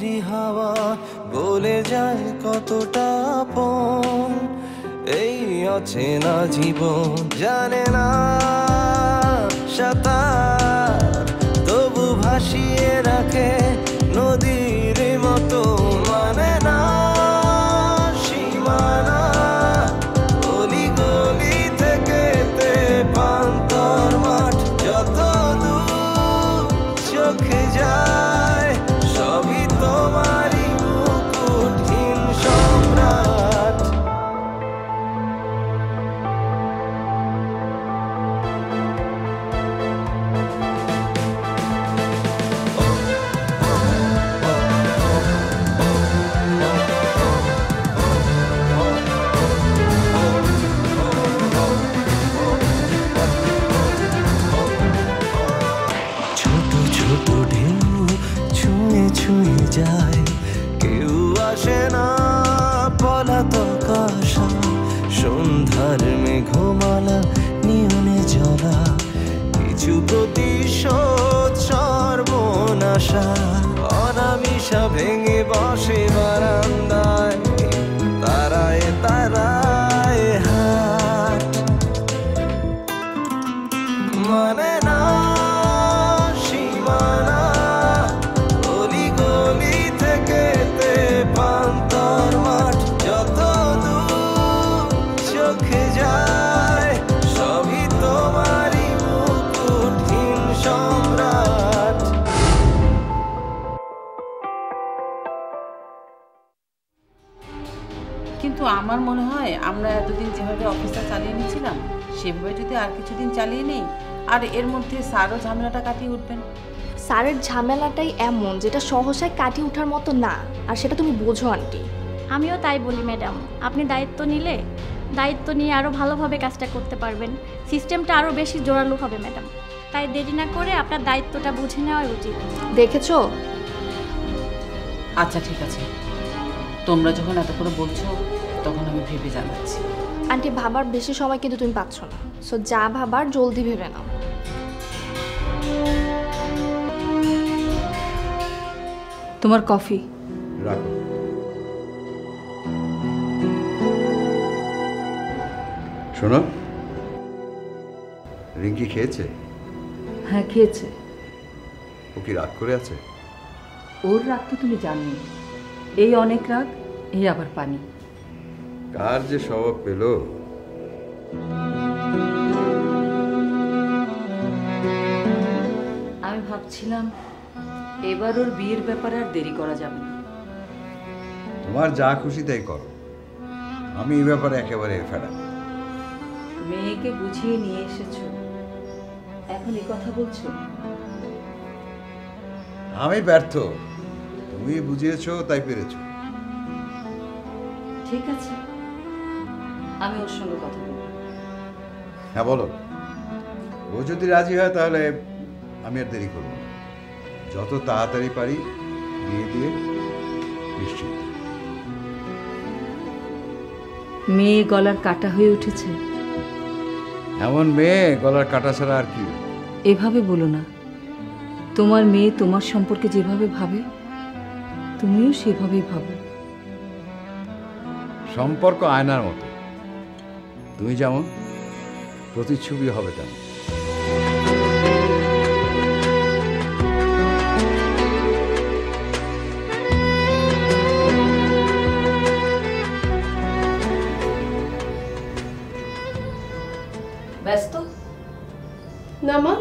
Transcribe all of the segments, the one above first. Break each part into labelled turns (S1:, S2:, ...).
S1: তৈরি হাওয়া বলে যায় কতটা পন এই আছে না জীবন, জানে না সাঁতার। তবু ভাসিয়ে রাখে
S2: সেভাবে যদি আর কিছুদিন চালিয়ে নেই আর এর মধ্যে স্যারও ঝামেলাটা কাটিয়ে উঠবেন।
S3: স্যারের ঝামেলাটাই এমন যেটা সহসায় কাটিয়ে ওঠার মতো না আর সেটা তুমি বোঝো আন্টি।
S4: আমিও তাই বলি ম্যাডাম। আপনি দায়িত্ব নিলে দায়িত্ব নিয়ে আরও ভালোভাবে কাজটা করতে পারবেন। সিস্টেমটা আরও বেশি জোরালো হবে ম্যাডাম। তাই দেরি না করে আপনার দায়িত্বটা বুঝে নেওয়াই উচিত।
S3: দেখেছ?
S2: আচ্ছা ঠিক আছে। তোমরা যখন এত করে বলছো তখন আমি ভেবে জানাচ্ছি।
S3: আন্টি ভাবার বেশি সময় কিন্তু তুমি পাচ্ছ না। সো যা ভাবার জলদি ভেবে নাও।
S2: তোমার কফি?
S5: রাখো। শোনো রিঙ্কি খেয়েছে?
S2: হ্যাঁ খেয়েছে।
S5: ও কি রাগ করে আছে?
S2: ওর রাগ তো তুমি জানি এই অনেক রাগ এই আবার পানি।
S5: কার যে স্বভাব পেল?
S2: আমি ভাবছিলাম এবার ওর বিয়ের ব্যাপারে আর দেরি করা যাবে না।
S5: তোমার যা খুশি তাই করো। আমি এই ব্যাপারে একেবারে ফেরা
S2: মেয়েকে বুঝিয়ে নিয়ে এসেছ। এখন এই কথা বলছো?
S5: আমি ব্যর্থ। তুমি বুঝিয়েছো তাই পেরেছ।
S2: ঠিক আছে। আমি ওর সঙ্গে কথা বলব।
S5: হ্যাঁ বলো। ও যদি রাজি হয় তাহলে আমি আর দেরি করব না। যত তাড়াতাড়ি পারি বিয়ে দিয়ে নিশ্চিত।
S2: মেয়ে গলার কাটা হয়ে উঠেছে।
S5: এমন মেয়ে গলার কাটা ছাড়া আর কি?
S2: এভাবে বলো না। তোমার মেয়ে তোমার সম্পর্কে যেভাবে ভাবে তুমিও সেভাবেই ভাবো।
S5: সম্পর্ক আয়নার মতো। তুমি যেমন প্রতিচ্ছবি হবে তেমন।
S2: ব্যস্ত?
S6: না মা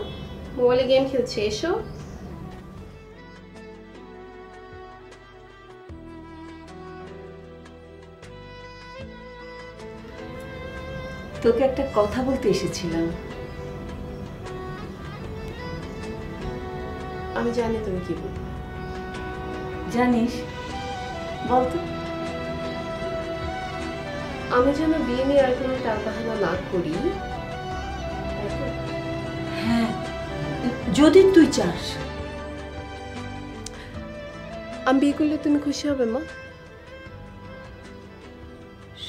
S6: মোবাইলে গেম খেলছে এসো।
S2: তোকে একটা কথা বলতে এসেছিলাম।
S6: আমি জানি তুমি কি বলবে।
S2: জানিস? বলতো।
S6: আমি যেন বিয়ে নিয়ে আর কোনো টালবাহানা না করি।
S2: হ্যাঁ যদি তুই চাস।
S6: আমি বিয়ে করলে তুমি খুশি হবে মা।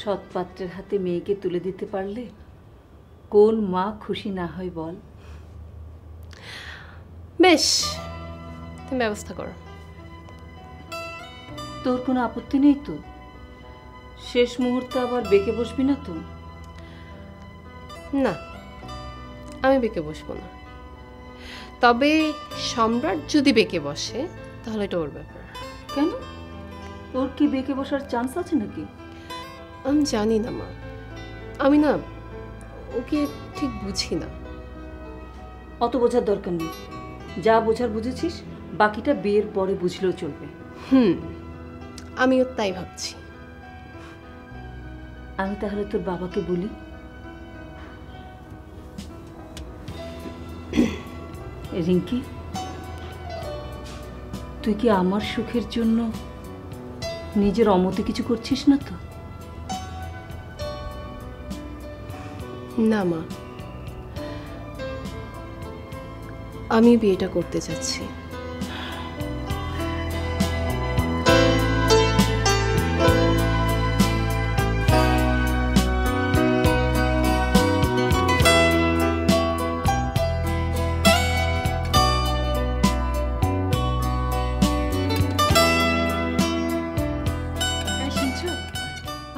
S2: সৎ পাত্রের হাতে মেয়েকে তুলে দিতে পারলে কোন মা খুশি না হয় বল।
S6: বেশ তুমি ব্যবস্থা করো।
S7: তোর কোনো আপত্তি নেই তো? শেষ মুহূর্তে আবার বেঁকে বসবি না তো?
S6: না আমি বেঁকে বসবো না। তবে সম্রাট যদি বেঁকে বসে তাহলে এটা ওর ব্যাপার।
S7: কেন? তোর কি বেঁকে বসার চান্স আছে নাকি?
S6: আমি জানি না মা। আমি না ওকে ঠিক বুঝি না।
S7: অত বোঝার দরকার নেই। যা বোঝার বুঝেছিস বাকিটা বিয়ের পরে বুঝলেও চলবে।
S6: হুম আমিও তাই ভাবছি।
S7: আমি তাহলে তোর বাবাকে বলি? রিঙ্কি তুই কি আমার সুখের জন্য নিজের অমতে কিছু করছিস না তো?
S6: না মা। আমি বিয়েটা করতে চাচ্ছি।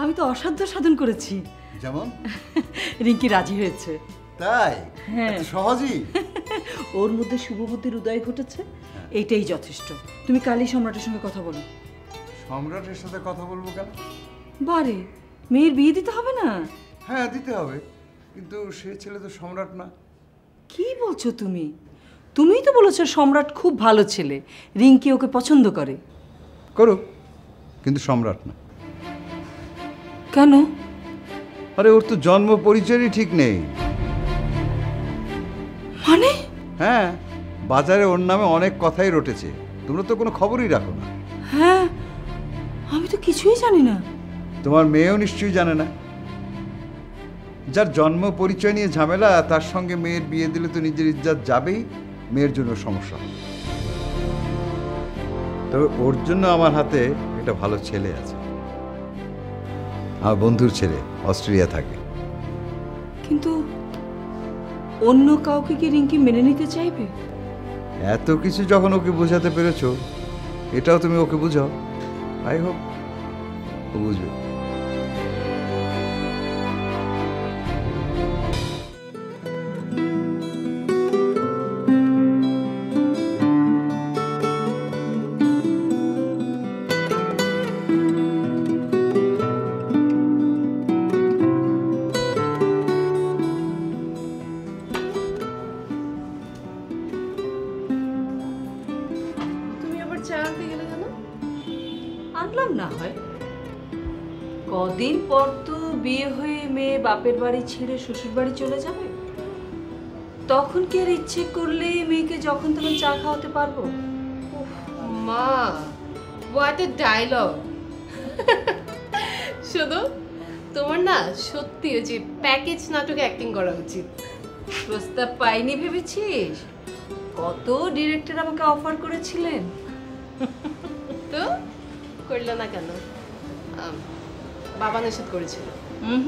S7: আমি তো অসাধ্য সাধন করেছি।
S5: যেমন?
S7: রিঙ্কি রাজি হয়েছে।
S5: তাই?
S7: হ্যাঁ।
S5: সহজই?
S7: ওর মধ্যে শুভবুদ্ধির উদয় ঘটেছে এইটাই যথেষ্ট। তুমি কালই সম্রাটের সঙ্গে কথা বলো।
S5: সম্রাটের সাথে কথা বলব কেন?
S7: বারে মেয়ের বিয়ে দিতে হবে না?
S5: হ্যাঁ দিতে হবে। কিন্তু সে ছেলে তো সম্রাট না।
S7: কি বলছো তুমি? তুমিই তো বলেছ সম্রাট খুব ভালো ছেলে। রিঙ্কি ওকে পছন্দ করে।
S5: করুক কিন্তু সম্রাট না।
S7: কেন?
S5: আরে ওর তো জন্ম পরিচয়ই ঠিক নেই।
S7: মানে?
S5: হ্যাঁ বাজারে ওর নামে অনেক কথাই রটেছে। তোমরা তো কোনো খবরই রাখো না।
S7: হ্যাঁ আমি তো কিছুই জানি না।
S5: তোমার মেয়েও নিশ্চয়ই জানে না। যার জন্ম পরিচয় নিয়ে ঝামেলা তার সঙ্গে মেয়ের বিয়ে দিলে তো নিজের ইজ্জাত যাবেই মেয়ের জন্য সমস্যা। তবে ওর জন্য আমার হাতে একটা ভালো ছেলে আছে। আমার বন্ধুর ছেলে অস্ট্রেলিয়া থাকে।
S7: কিন্তু অন্য কাউকে কি রিঙ্কি মেনে নিতে চাইবে?
S5: এত কিছু যখন ওকে বোঝাতে পেরেছ এটাও তুমি ওকে বুঝাও। আই হোপ বুঝবে।
S7: আনলাম না হয়। কদিন পর তো বিয়ে হয়ে মেয়ে বাপের বাড়ি ছেড়ে শ্বশুর বাড়ি চলে যাবে। তখন কি আর ইচ্ছে করলে মেয়েকে যখন তখন চা খাওয়াতে পারব?
S6: মা হোয়াট এ ডায়লগ শুধু তোমার না সত্যি যে প্যাকেজ নাটকে অ্যাক্টিং করা উচিত।
S7: প্রস্তাব পাইনি ভেবেছিস? কত ডিরেক্টর আমাকে অফার করেছিলেন?
S6: করলে না কেন? বাবা নিষেধ করেছিল।
S7: হুম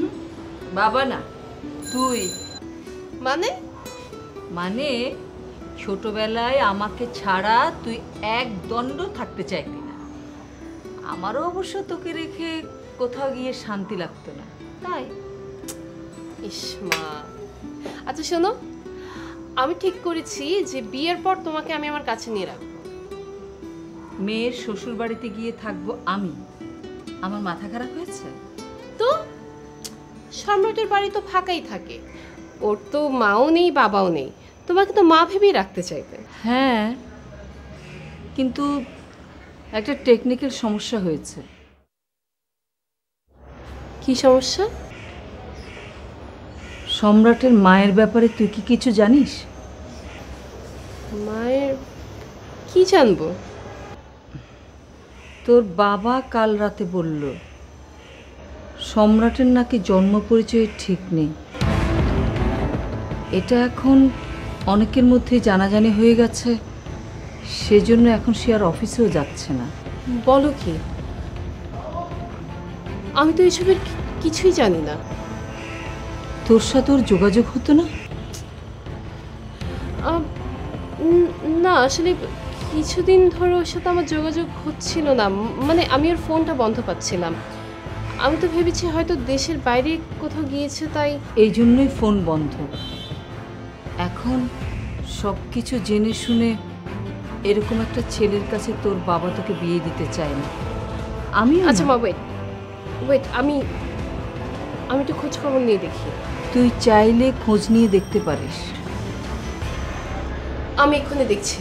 S7: বাবা না তুই।
S6: মানে?
S7: মানে ছোটবেলায় আমাকে ছাড়া তুই এক দণ্ড থাকতে চাইতি না। আমারও অবশ্য তোকে রেখে কোথাও গিয়ে শান্তি লাগতো না তাই।
S6: ইস মা। আচ্ছা শোনো আমি ঠিক করেছি যে বিয়ের পর তোমাকে আমি আমার কাছে নিয়ে রাখব।
S7: মেয়ের শ্বশুর বাড়িতে গিয়ে থাকব আমি। আমার মাথা খারাপ হয়েছে?
S6: তো? সম্রাটের বাড়ি তো ফাঁকাই থাকে। ওর তো মাও নেই বাবাও নেই। তোমাকে তো মা ভেবেই রাখতে চাইবে।
S7: হ্যাঁ কিন্তু একটা টেকনিক্যাল সমস্যা হয়েছে।
S6: কি সমস্যা?
S7: সম্রাটের মায়ের ব্যাপারে তুই কি কিছু জানিস?
S6: মায়ের কি জানব?
S7: তোর বাবা কাল রাতে বলল সম্রাটের নাকি জন্ম পরিচয় ঠিক নেই। এটা এখন অনেকের মধ্যেই জানাজানি হয়ে গেছে সেজন্য এখন সে আর অফিসেও যাচ্ছে না।
S6: বলো কি? আমি তো এসবের কিছুই জানি না।
S7: তোর সাথে ওর যোগাযোগ হতো না?
S6: না আসলে কিছুদিন ধরে ওর সাথে আমার যোগাযোগ হচ্ছিল না। মানে আমি ওর ফোনটা বন্ধ পাচ্ছিলাম। আমি তো ভেবেছি হয়তো দেশের বাইরে কোথাও গিয়েছে তাই
S7: এই জন্যই ফোন বন্ধ। এখন সব কিছু জেনে শুনে এরকম একটা ছেলের কাছে তোর বাবা তোকে বিয়ে দিতে চায় না। আমি
S6: আচ্ছা মা ওয়েট ওয়েট আমি আমি একটু খোঁজ খবর নিয়ে দেখি।
S7: তুই চাইলে খোঁজ নিয়ে দেখতে পারিস।
S6: আমি এক্ষুনি দেখছি।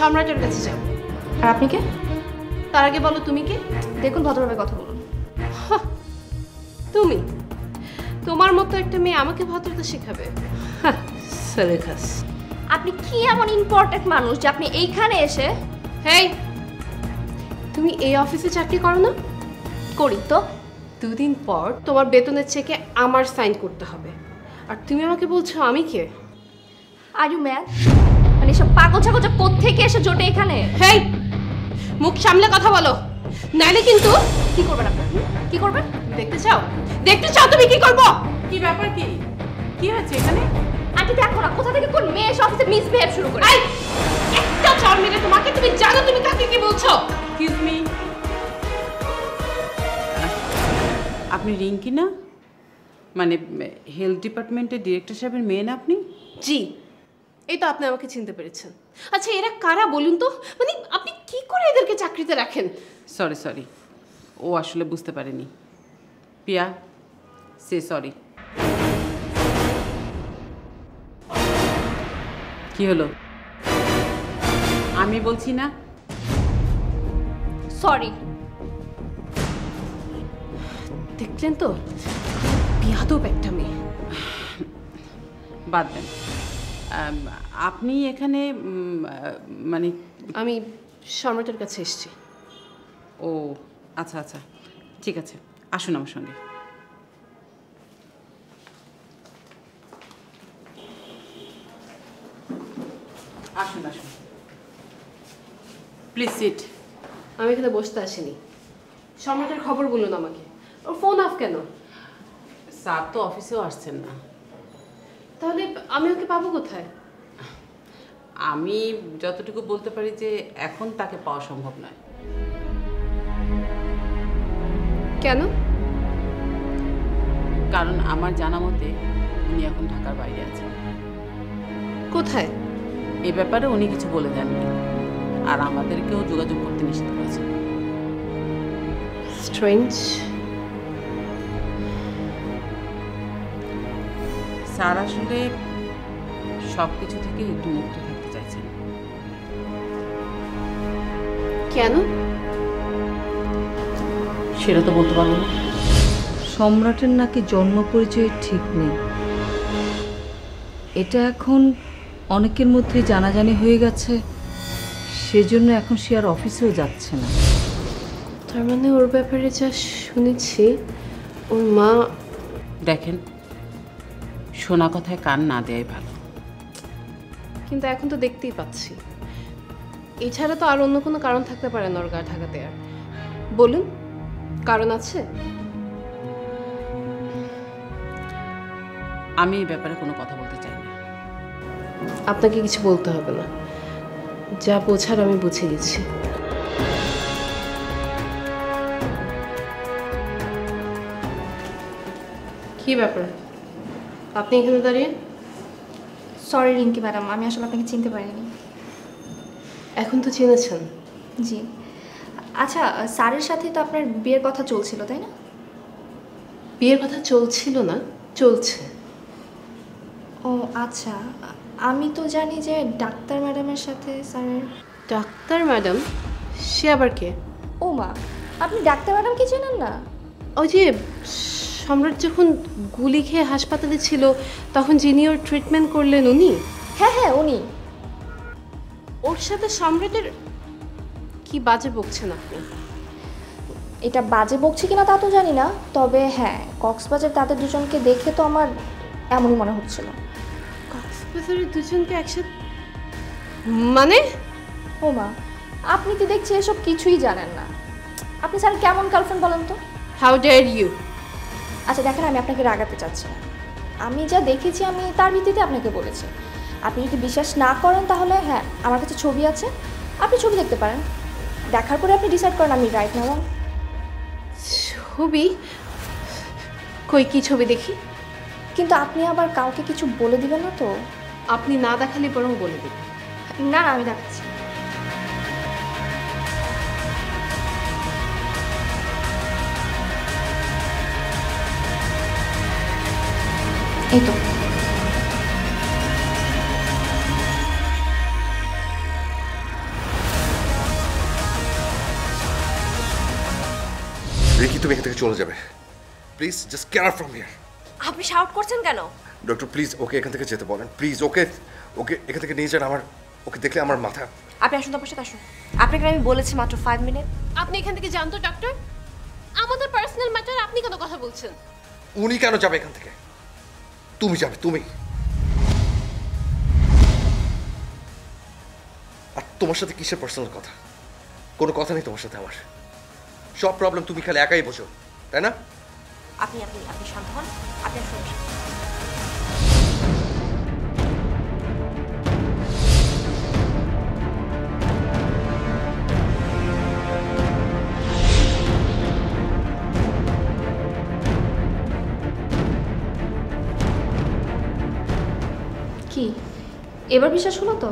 S6: সম্রাটের কাছে যাও।
S3: আর আপনি কে?
S6: তার আগে বলো তুমি কে?
S3: দেখুন ভদ্রভাবে কথা বলুন।
S6: তুমি? তোমার মতো একটা মেয়ে আমাকে ভদ্রতা শেখাবে। সালেখাস।
S3: আপনি কি এমন ইম্পর্টেন্ট মানুষ যে আপনি এইখানে এসে
S6: হেই! তুমি এই অফিসে চাকরি করো না?
S3: করি তো।
S6: দুদিন পর তোমার বেতনের চেকে আমার সাইন করতে হবে। আর তুমি আমাকে বলছো আমি কে?
S3: আর ইউ ম্যান মানে সব পাগল ছাগল কোত্থেকে এসে জোটে এখানে?
S6: হেই মুখ সামলে কথা বলো। নাইলে কিন্তু
S3: কি করবেন আপনি? কি করবেন?
S6: দেখতে চাও? দেখতে চাও তুমি কি করব?
S2: কি ব্যাপার কি? কি হয়েছে এখানে?
S3: আন্টি দেখো না কোথা থেকে কোন মেয়ে এসে অফিসে মিসবিহেভ শুরু করে
S6: একটা চর মেরে তোমাকে তুমি জানো তুমি কাকে কি বলছো?
S2: এক্সকিউজ মি আপনি রিঙ্কি না? মানে হেলথ ডিপার্টমেন্টের ডিরেক্টর সাহেবের মেয়ে না আপনি?
S6: জি। এই তো আপনি আমাকে চিনতে পেরেছেন। আচ্ছা এরা কারা বলুন তো? মানে আপনি কি করে এদেরকে চাকরিতে রাখেন?
S2: সরি সরি ও আসলে বুঝতে পারেনি। পিয়া সে সরি কি হলো? আমি বলছি না?
S3: সরি
S6: দেখলেন তো? বিয়াদব একটা মেয়ে।
S2: বাদ দেন। আপনি এখানে মানে
S6: আমি সম্রাটের কাছে এসেছি।
S2: ও আচ্ছা আচ্ছা ঠিক আছে আসুন আমার সঙ্গে। আসুন আসুন। প্লিজ সিট
S6: আমি এখানে বসতে আসিনি। সম্রাটের খবর বলুন আমাকে। ওর ফোন অফ কেন?
S2: স্যার তো অফিসেও আসছেন না।
S6: তাহলে আমি ওকে পাবো কোথায়?
S2: আমি যতটুকু বলতে পারি যে এখন তাকে পাওয়া সম্ভব নয়।
S6: কেন?
S2: কারণ আমার জানা মতে উনি এখন ঢাকার বাইরে আছেন।
S6: কোথায়?
S2: এ ব্যাপারে উনি কিছু বলে দেননি। আর আমাদেরকেও যোগাযোগ করতে নিষেধ করেছেন।
S6: স্ট্রেঞ্জ
S2: স্যার আসলে সব কিছু থেকে একটু মুক্ত থাকতে চাইছেন।
S6: কেন?
S2: সেটা তো বলতে পারব না।
S7: সম্রাটের নাকি জন্ম পরিচয় ঠিক নেই। এটা এখন অনেকের মধ্যে জানাজানি হয়ে গেছে সেজন্য এখন সে আর অফিসেও যাচ্ছে না।
S6: তার মানে ওর ব্যাপারে যা শুনেছি ওর মা
S2: দেখেন শোনা কথায় কান না দেয়াই ভালো।
S6: কিন্তু এখন তো দেখতেই পাচ্ছি। এছাড়া তো আর অন্য কোনো কারণ থাকতে পারে না ওর গা ঢাকাতে আর। বলুন কারণ আছে?
S2: আমি এই ব্যাপারে কোনো কথা বলতে চাই না।
S6: আপনাকে কিছু বলতে হবে না। যা বোঝার আমি বুঝে গেছি। কি ব্যাপার? আপনি এখানে দাঁড়িয়ে?
S3: সরি রিঙ্কি ম্যাডাম আমি আসলে আপনাকে চিনতে পারিনি।
S6: এখন তো চিনেছেন।
S3: জি। আচ্ছা স্যারের সাথে তো আপনার বিয়ের কথা চলছিল তাই না?
S6: বিয়ের কথা চলছিল না চলছে।
S3: ও আচ্ছা। আমি তো জানি যে ডাক্তার ম্যাডামের সাথে স্যারের
S6: ডাক্তার ম্যাডাম? সে আবার কে?
S3: ও মা আপনি ডাক্তার ম্যাডামকে চেনেন না?
S6: ওই যে সম্রাট যখন গুলি খেয়ে হাসপাতালে ছিল তখন যিনি ওর ট্রিটমেন্ট করলেন উনি?
S3: হ্যাঁ হ্যাঁ উনি।
S6: ওর সাথে সম্রাটের কি বাজে বকছেন আপনি?
S3: এটা বাজে বকছি কিনা তা তো জানি না তবে হ্যাঁ কক্সবাজার তাদের দুজনকে দেখে তো আমার এমনই মনে হচ্ছিল।
S6: কক্সবাজারের দুজনকে একসাথে? মানে?
S3: ও মা আপনি কি দেখছি এসব কিছুই জানেন না। আপনি স্যার কেমন গার্লফ্রেন্ড বলেন তো?
S6: হাউ ডেয়ার ইউ
S3: আচ্ছা দেখেন আমি আপনাকে রাগাতে চাচ্ছি না। আমি যা দেখেছি আমি তার ভিত্তিতে আপনাকে বলেছি। আপনি যদি বিশ্বাস না করেন তাহলে হ্যাঁ আমার কাছে ছবি আছে। আপনি ছবি দেখতে পারেন। দেখার পরে আপনি ডিসাইড করেন আমি রাইট না রং
S6: ছবি? কই কি ছবি দেখি?
S3: কিন্তু আপনি আবার কাউকে কিছু বলে দিবেন না তো?
S6: আপনি না দেখালে বরং বলে দিন
S3: না না আমি দেখাচ্ছি
S8: রিকি তুমি এখান থেকে চলে যাবে। Please just care from here
S9: আপনি শাউট করছেন কেন?
S8: ডক্টর প্লিজ ওকে এখান থেকে যেতে বলেন। প্লিজ ওকে ওকে এখান থেকে নিয়ে যান আমার ওকে দেখলে আমার মাথা।
S9: আপনি আসুন তো আমার সাথে আসুন। আপনাকে আমি বলেছি মাত্র ফাইভ মিনিট
S6: আপনি এখান থেকে জানতো ডক্টর আমাদের পার্সোনাল ম্যাটার আপনি কেন কথা বলছেন?
S8: উনি কেন যাবে এখান থেকে? তুমি যাবে তুমি। আর তোমার সাথে কিসের পার্সোনাল কথা? কোনো কথা নেই তোমার সাথে আমার। সব প্রবলেম তুমি খালি একাই বোঝো তাই না?
S9: আপনি আপনি আপনি শান্ত হন আপনি আসুন
S3: কি? এবার বিশ্বাস হলো তো?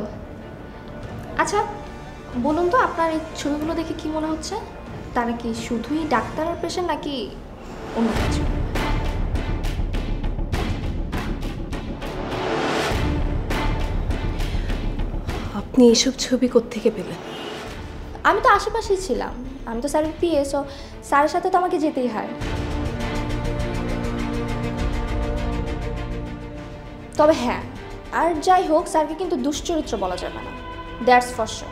S3: আচ্ছা বলুন তো আপনার এই ছবিগুলো দেখে কি মনে হচ্ছে? তারা কি শুধুই ডাক্তার আর পেশেন্ট নাকি অন্য কিছু?
S6: আপনি এসব ছবি কোত্থেকে পেলেন?
S3: আমি তো আশেপাশেই ছিলাম। আমি তো স্যারের পিএ সো স্যারের সাথে তো আমাকে যেতেই হয়। তবে হ্যাঁ আর যাই হোক স্যারকে কিন্তু দুশ্চরিত্র বলা যাবে না। দ্যাটস ফর শো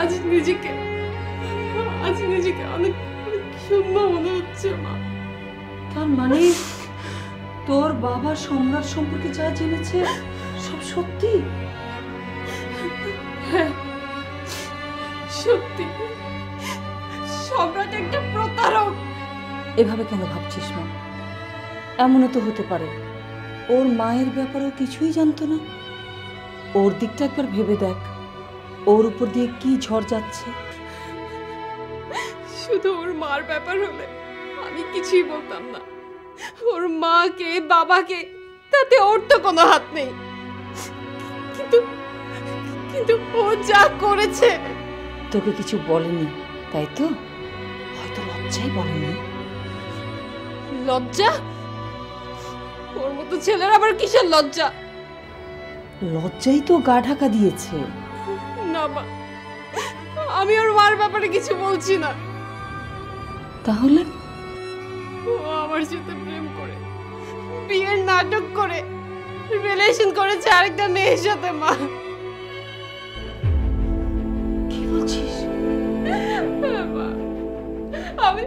S6: আজ নিজেকে আজ নিজেকে অনেক শূন্য মনে হচ্ছে মা।
S7: তার মানে তোর বাবা সম্রাট সম্পর্কে যা জেনেছে সব সত্যি?
S6: সত্যি। সম্রাট একটা প্রতারক।
S7: এভাবে কেন ভাবছিস মা? এমনও তো হতে পারে। ওর মায়ের ব্যাপারেও কিছুই জানতো না। ওর দিকটা একবার ভেবে দেখ। ওর উপর দিয়ে কি ঝড় যাচ্ছে?
S6: শুধু ওর মার ব্যাপার হলে আমি কিছুই বলতাম না। ওর মাকে বাবাকে তাতে ওর তো কোনো হাত নেই। কিন্তু কিন্তু ও যা করেছে।
S7: তোকে কিছু বলেনি তাই তো? হয়তো লজ্জাই বলেনি।
S6: লজ্জা? ওর মতো ছেলের আবার কিসের লজ্জা?
S7: লজ্জাই তো গা ঢাকা দিয়েছে।
S6: না আমি ওর মার ব্যাপারে কিছু বলছি না।
S7: তাহলে?
S6: ও আমার সাথে প্রেম করে বিয়ের নাটক করে রিলেশন করেছে আরেকটা মেয়ের সাথে মা।
S7: কি বলছিস?
S6: আমি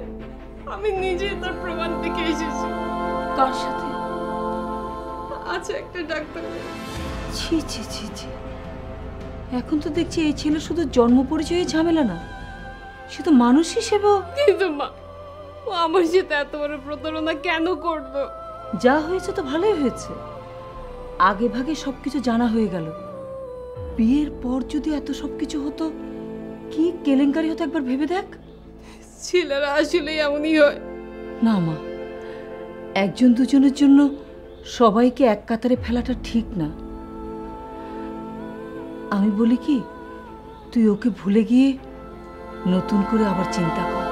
S6: আমি নিজে তার প্রমাণ দেখে এসেছি।
S7: কার সাথে?
S6: আছে একটা ডাক্তার।
S7: ছি ছি ছি ছি। এখন তো দেখছি এই ছেলে শুধু জন্ম পরিচয়ে ঝামেলা না সে তো মানুষ হিসেবে
S6: কিন্তু মা ও আমার সাথে এত বড় প্রতারণা কেন করল?
S7: যা হয়েছে তো ভালোই হয়েছে। আগে ভাগে সব কিছু জানা হয়ে গেল। বিয়ের পর যদি এত সব কিছু হতো কি কেলেঙ্কারি হতো একবার ভেবে দেখ।
S6: ছেলেরা আসলে এমনই হয়।
S7: না মা একজন দুজনের জন্য সবাইকে এক কাতারে ফেলাটা ঠিক না। আমি বলি কি তুই ওকে ভুলে গিয়ে নতুন করে আবার চিন্তা কর।